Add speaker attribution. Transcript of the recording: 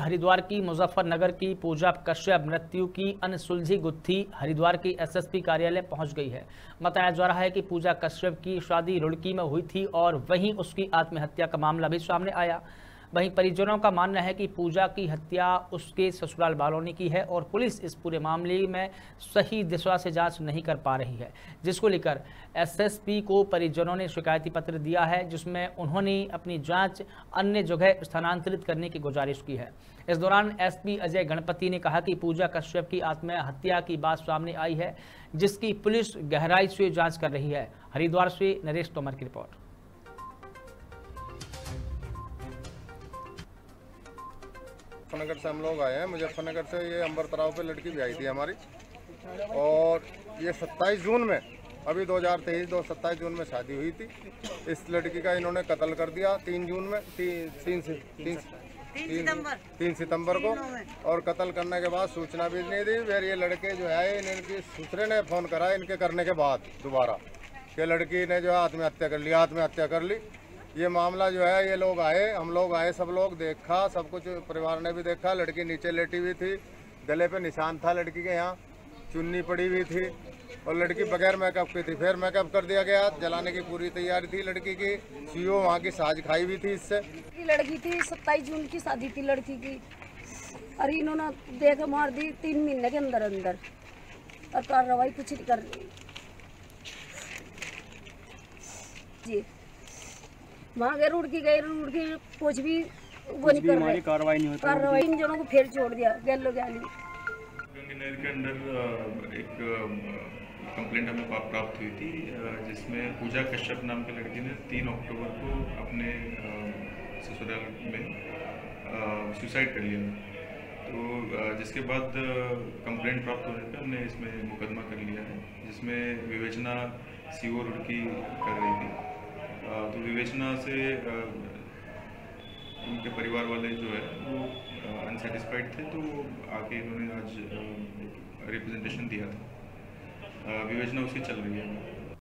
Speaker 1: हरिद्वार की मुजफ्फरनगर की पूजा कश्यप मृत्यु की अनसुलझी गुत्थी हरिद्वार की एसएसपी कार्यालय पहुँच गई है। बताया जा रहा है कि पूजा कश्यप की शादी रुड़की में हुई थी और वहीं उसकी आत्महत्या का मामला भी सामने आया। वहीं परिजनों का मानना है कि पूजा की हत्या उसके ससुराल वालों ने की है और पुलिस इस पूरे मामले में सही दिशा से जाँच नहीं कर पा रही है। जिसको लेकर एसएसपी को परिजनों ने शिकायती पत्र दिया है, जिसमें उन्होंने अपनी जाँच अन्य जगह स्थानांतरित करने की गुजारिश की है। इस दौरान एसपी अजय गणपति ने कहा कि पूजा कश्यप की आत्महत्या की बात सामने आई है, जिसकी पुलिस गहराई से जाँच कर रही है। हरिद्वार से नरेश तोमर की रिपोर्ट।
Speaker 2: मुजफ्फरनगर से हम लोग आए हैं। मुजफ्फरनगर से ये अंबर तराव पे लड़की भी आई थी हमारी। और ये 27 जून में अभी 2023 दो सत्ताईस जून में शादी हुई थी। इस लड़की का इन्होंने कत्ल कर दिया तीन जून में ती, तीन तीन तीन तीन सितंबर। को। और कत्ल करने के बाद सूचना भी नहीं दी। फिर ये लड़के जो है इनकी दूसरे ने फ़ोन करा इनके करने के बाद दोबारा। कि लड़की ने जो है आत्महत्या कर ली आत्महत्या कर ली। ये मामला जो है, ये लोग आए, हम लोग आए, सब लोग देखा, सब कुछ परिवार ने भी देखा। लड़की नीचे लेटी हुई थी, गले पे निशान था लड़की के यहाँ, चुन्नी पड़ी हुई थी। और लड़की बगैर मेकअप की थी, फिर मेकअप कर दिया गया, जलाने की पूरी तैयारी थी लड़की की। सीओ वहाँ की साज खाई हुई थी इससे।
Speaker 3: लड़की थी, सत्ताईस जून की शादी थी लड़की की। और इन्होंने देख मार दी तीन महीने के अंदर अंदर। और कार्रवाई कुछ नहीं कर जी। वहाँ गए रुड़की गए रुड़की कुछ भी वो नहीं कर रहे। कार्रवाई नहीं होती कार्रवाई इन जनों को फिर छोड़ दिया गैलो गैली।
Speaker 4: गंगनहर के अंदर एक कंप्लेंट हमें प्राप्त हुई थी जिसमें पूजा कश्यप नाम की लड़की ने तीन अक्टूबर को अपने ससुराल में सुसाइड कर लिया। तो जिसके बाद कंप्लेंट प्राप्त होने पर हमने इसमें मुकदमा कर लिया है जिसमें विवेचना सीओ रुड़की कर रही थी। विवेचना से उनके परिवार वाले जो है, वो अनसेटिस्फाइड थे तो आके इन्होंने आज रिप्रेजेंटेशन दिया था। विवेचना उसकी चल रही है।